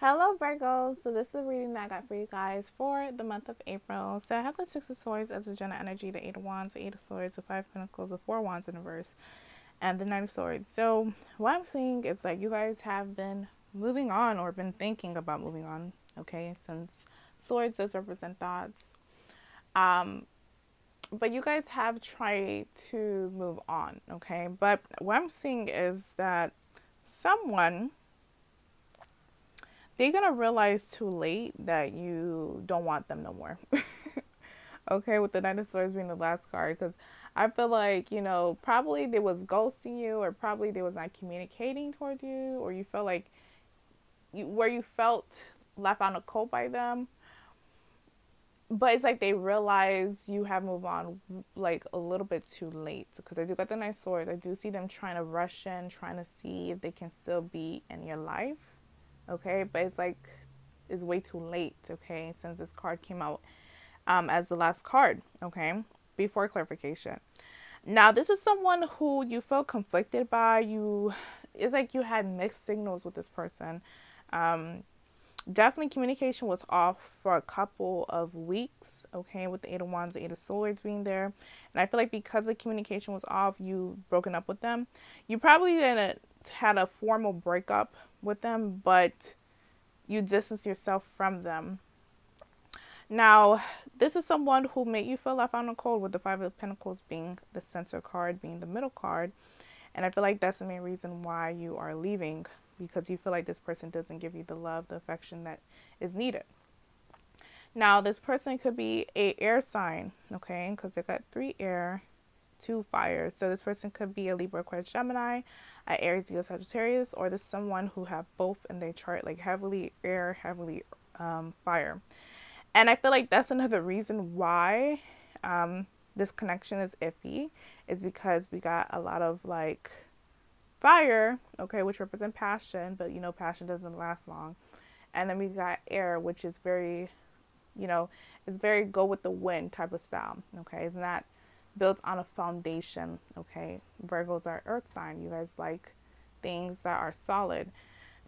Hello Virgos, so this is the reading that I got for you guys for the month of April. So I have the Six of Swords as a general energy, the Eight of Wands, the Eight of Swords, the Five of Pentacles, the Four Wands in reverse, and the Nine of Swords. So what I'm seeing is that you guys have been moving on or been thinking about moving on, okay, since Swords does represent thoughts. Um, but you guys have tried to move on, okay? But what I'm seeing is that someone they're gonna realize too late that you don't want them no more. okay, with the Knight of Swords being the last card, because I feel like you know probably they was ghosting you, or probably they was not communicating towards you, or you felt like you where you felt left on a cold by them. But it's like they realize you have moved on like a little bit too late because I do got the of Swords. I do see them trying to rush in, trying to see if they can still be in your life okay? But it's like it's way too late, okay? Since this card came out um, as the last card, okay? Before clarification. Now, this is someone who you felt conflicted by. You, it's like you had mixed signals with this person. Um, definitely communication was off for a couple of weeks, okay, with the Eight of Wands, the Eight of Swords being there. And I feel like because the communication was off, you broken up with them. You probably didn't had a formal breakup with them, but you distance yourself from them. Now, this is someone who made you feel left out in the cold with the Five of Pentacles being the center card, being the middle card. And I feel like that's the main reason why you are leaving because you feel like this person doesn't give you the love, the affection that is needed. Now, this person could be a air sign, okay? Because they got three air, two fire. So this person could be a Libra, Aquarius, Gemini, a Aries, Leo, Sagittarius, or this someone who have both in their chart, like heavily air, heavily um, fire. And I feel like that's another reason why um, this connection is iffy, is because we got a lot of like fire, okay, which represent passion, but you know, passion doesn't last long. And then we got air, which is very, you know, it's very go with the wind type of style, okay? It's not built on a foundation, okay? Virgos are earth sign. You guys like things that are solid.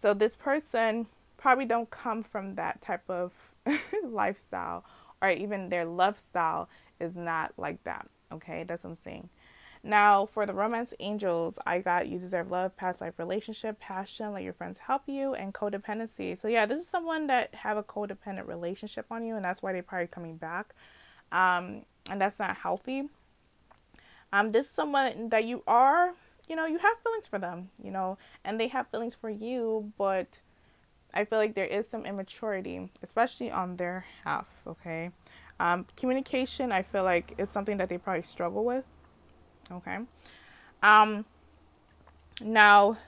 So this person probably don't come from that type of lifestyle or even their love style is not like that, okay? That's what I'm saying. Now, for the romance angels, I got you deserve love, past life relationship, passion, let your friends help you, and codependency. So yeah, this is someone that have a codependent relationship on you, and that's why they're probably coming back. Um, and that's not healthy um, this is someone that you are, you know, you have feelings for them, you know, and they have feelings for you, but I feel like there is some immaturity, especially on their half, okay? Um, communication, I feel like it's something that they probably struggle with, okay? Um, now,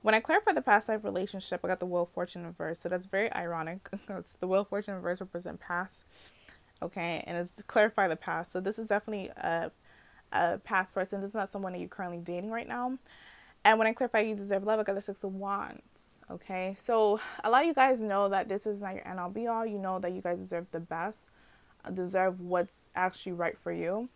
when I clarify the past life relationship, I got the Wheel of Fortune reverse, so that's very ironic. it's the Wheel of Fortune reverse represent past, okay, and it's clarify the past. So this is definitely a a past person. This is not someone that you're currently dating right now. And when I clarify you deserve love, I got the Six of Wands. Okay, so a lot of you guys know that this is not your end all be all. You know that you guys deserve the best, deserve what's actually right for you.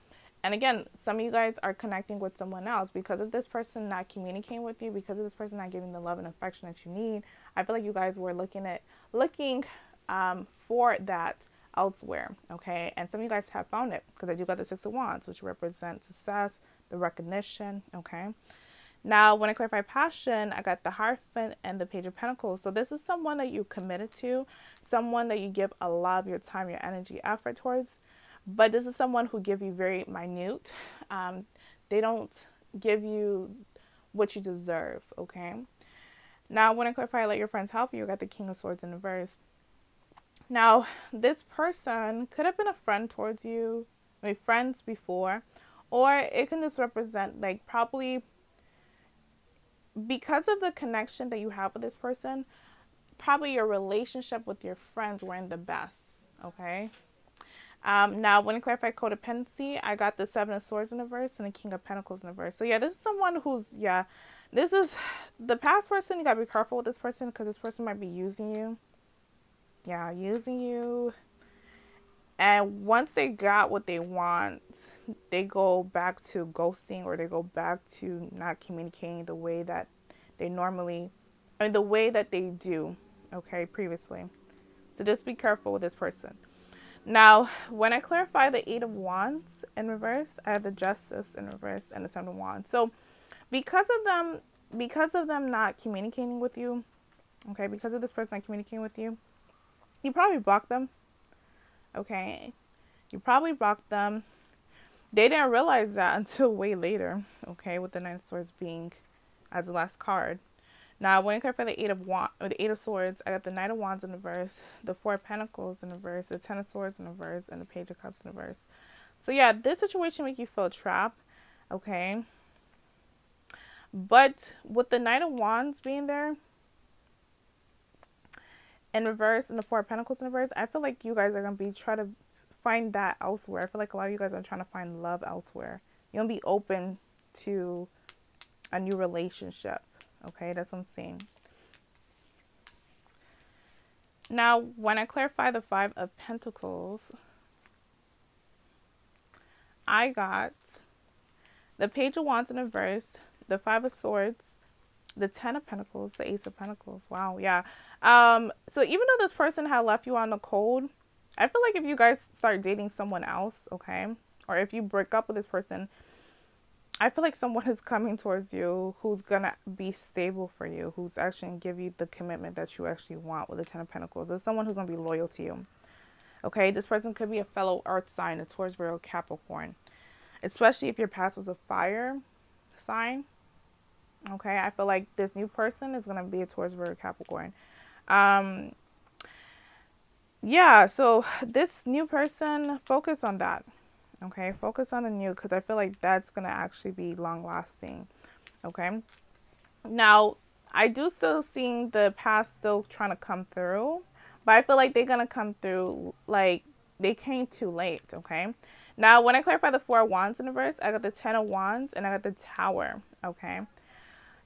And again, some of you guys are connecting with someone else because of this person not communicating with you, because of this person not giving the love and affection that you need. I feel like you guys were looking at looking um, for that elsewhere. Okay, and some of you guys have found it because I do got the Six of Wands, which represents success, the recognition. Okay. Now, when I clarify passion, I got the Hierophant and the Page of Pentacles. So this is someone that you committed to, someone that you give a lot of your time, your energy, effort towards. But this is someone who give you very minute. Um, they don't give you what you deserve. Okay. Now, when I clarify, let your friends help you, I got the King of Swords in the verse. Now, this person could have been a friend towards you, maybe friends before, or it can just represent like probably because of the connection that you have with this person, probably your relationship with your friends weren't the best. Okay. Um, now, when I clarify codependency, I got the Seven of Swords in the verse and the King of Pentacles in the verse. So, yeah, this is someone who's, yeah, this is the past person. You got to be careful with this person because this person might be using you yeah, using you. And once they got what they want, they go back to ghosting or they go back to not communicating the way that they normally, I mean, the way that they do. okay, previously. So just be careful with this person. Now, when I clarify the Eight of Wands in reverse, I have the Justice in reverse and the Seven of Wands. So because of them, because of them not communicating with you, okay, because of this person not communicating with you, you probably blocked them. Okay. You probably blocked them. They didn't realize that until way later, okay, with the Nine of Swords being as the last card. Now, I for the Eight of Wands or the Eight of Swords, I got the Knight of Wands in the verse, the Four of Pentacles in the verse, the Ten of Swords in the verse, and the Page of Cups in the verse. So yeah, this situation make you feel trapped, okay? But with the Knight of Wands being there in reverse and the Four of Pentacles in reverse, I feel like you guys are gonna be trying to find that elsewhere. I feel like a lot of you guys are trying to find love elsewhere. You're gonna be open to a new relationship. Okay, that's what I'm seeing. Now, when I clarify the Five of Pentacles, I got the Page of Wands in reverse, the Five of Swords, the Ten of Pentacles, the Ace of Pentacles. Wow, yeah. Um, so even though this person had left you on the cold, I feel like if you guys start dating someone else, okay, or if you break up with this person, I feel like someone is coming towards you who's gonna be stable for you, who's actually gonna give you the commitment that you actually want with the Ten of Pentacles. There's someone who's gonna be loyal to you. Okay, this person could be a fellow Earth sign, a Taurus, Virgo, Capricorn, especially if your past was a fire sign. Okay, I feel like this new person is gonna be a Taurus, Virgo, Capricorn. Um, yeah, so this new person, focus on that. Okay, focus on the new because I feel like that's going to actually be long lasting. Okay, now I do still seeing the past still trying to come through, but I feel like they're going to come through like they came too late. Okay, now when I clarify the four wands in the verse, I got the ten of wands and I got the tower. Okay,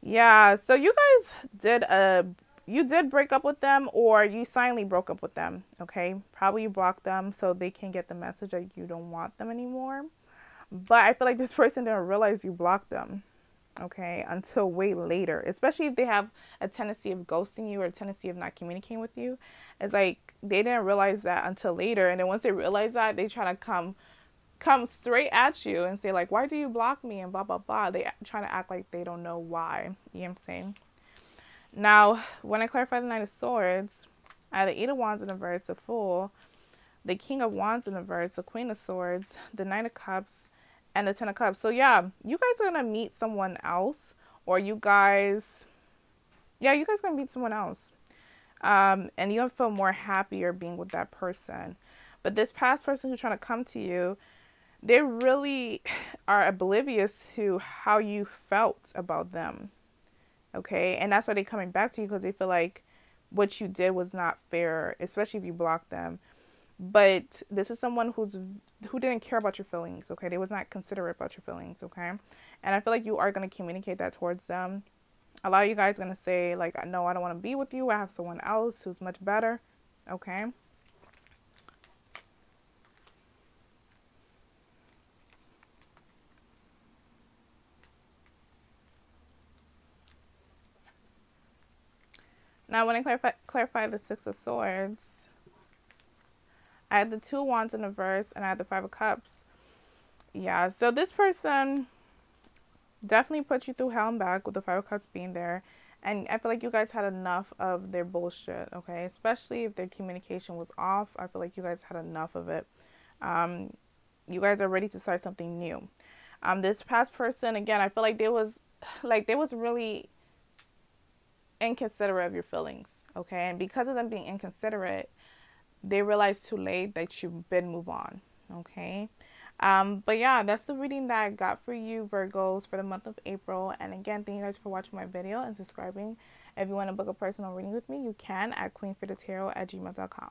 yeah, so you guys did a you did break up with them or you silently broke up with them, okay? Probably you blocked them so they can get the message that you don't want them anymore. But I feel like this person didn't realize you blocked them, okay, until way later, especially if they have a tendency of ghosting you or a tendency of not communicating with you. It's like they didn't realize that until later. And then once they realize that, they try to come come straight at you and say like why do you block me? and blah blah blah. They trying to act like they don't know why. You know what i'm saying? Now, when I clarify the Knight of Swords, I have the Eight of Wands in the verse, the Fool, the King of Wands in the verse, the Queen of Swords, the Nine of Cups, and the Ten of Cups. So yeah, you guys are gonna meet someone else, or you guys, yeah, you guys are gonna meet someone else, um, and you're gonna feel more happier being with that person. But this past person who's trying to come to you, they really are oblivious to how you felt about them. Okay. And that's why they're coming back to you because they feel like what you did was not fair, especially if you blocked them. But this is someone who's who didn't care about your feelings, okay? They was not considerate about your feelings, okay? And I feel like you are gonna communicate that towards them. A lot of you guys gonna say like, no, I don't want to be with you. I have someone else who's much better, okay? Now, when I clarify, clarify the Six of Swords, I had the two wands in the verse and I had the Five of Cups. Yeah, so this person definitely put you through hell and back with the Five of Cups being there. And I feel like you guys had enough of their bullshit, okay? Especially if their communication was off. I feel like you guys had enough of it. Um, you guys are ready to start something new. Um, this past person, again, I feel like there was, like, there was really inconsiderate of your feelings, okay? And because of them being inconsiderate, they realize too late that you've been move on, okay? Um, but yeah, that's the reading that I got for you, Virgos, for the month of April. And again, thank you guys for watching my video and subscribing. If you want to book a personal reading with me, you can at queenfredatarot at gmail.com.